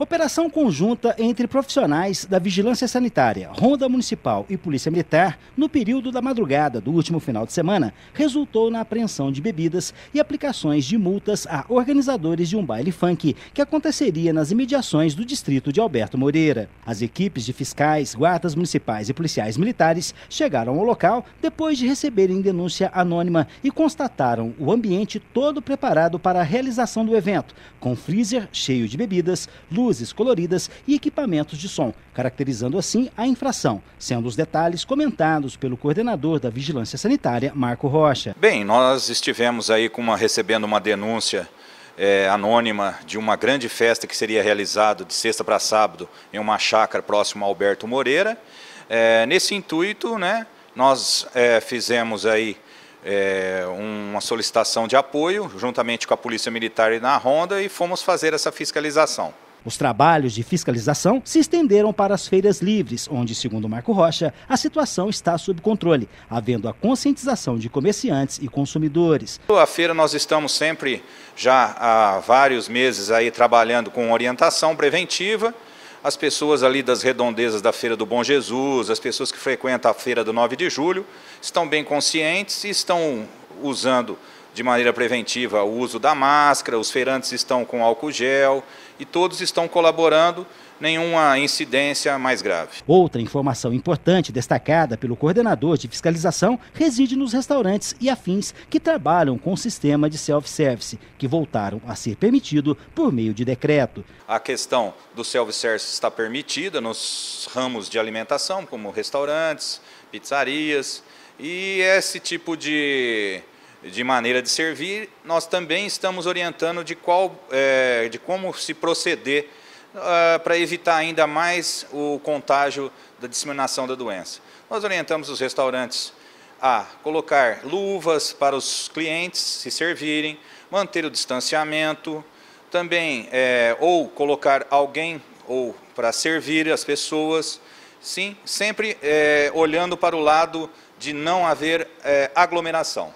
Operação conjunta entre profissionais da Vigilância Sanitária, Ronda Municipal e Polícia Militar no período da madrugada do último final de semana resultou na apreensão de bebidas e aplicações de multas a organizadores de um baile funk que aconteceria nas imediações do distrito de Alberto Moreira. As equipes de fiscais, guardas municipais e policiais militares chegaram ao local depois de receberem denúncia anônima e constataram o ambiente todo preparado para a realização do evento, com freezer cheio de bebidas, luzes luzes coloridas e equipamentos de som, caracterizando assim a infração, sendo os detalhes comentados pelo coordenador da Vigilância Sanitária, Marco Rocha. Bem, nós estivemos aí uma, recebendo uma denúncia é, anônima de uma grande festa que seria realizada de sexta para sábado em uma chácara próxima a Alberto Moreira. É, nesse intuito, né, nós é, fizemos aí uma solicitação de apoio, juntamente com a Polícia Militar e na Ronda, e fomos fazer essa fiscalização. Os trabalhos de fiscalização se estenderam para as feiras livres, onde, segundo Marco Rocha, a situação está sob controle, havendo a conscientização de comerciantes e consumidores. A feira nós estamos sempre já há vários meses aí trabalhando com orientação preventiva. As pessoas ali das redondezas da Feira do Bom Jesus, as pessoas que frequentam a Feira do 9 de Julho, estão bem conscientes e estão usando de maneira preventiva o uso da máscara, os feirantes estão com álcool gel e todos estão colaborando, nenhuma incidência mais grave. Outra informação importante destacada pelo coordenador de fiscalização reside nos restaurantes e afins que trabalham com o sistema de self-service, que voltaram a ser permitido por meio de decreto. A questão do self-service está permitida nos ramos de alimentação, como restaurantes, pizzarias, e esse tipo de de maneira de servir, nós também estamos orientando de, qual, é, de como se proceder uh, para evitar ainda mais o contágio da disseminação da doença. Nós orientamos os restaurantes a colocar luvas para os clientes se servirem, manter o distanciamento, também é, ou colocar alguém ou para servir as pessoas, sim, sempre é, olhando para o lado de não haver é, aglomeração.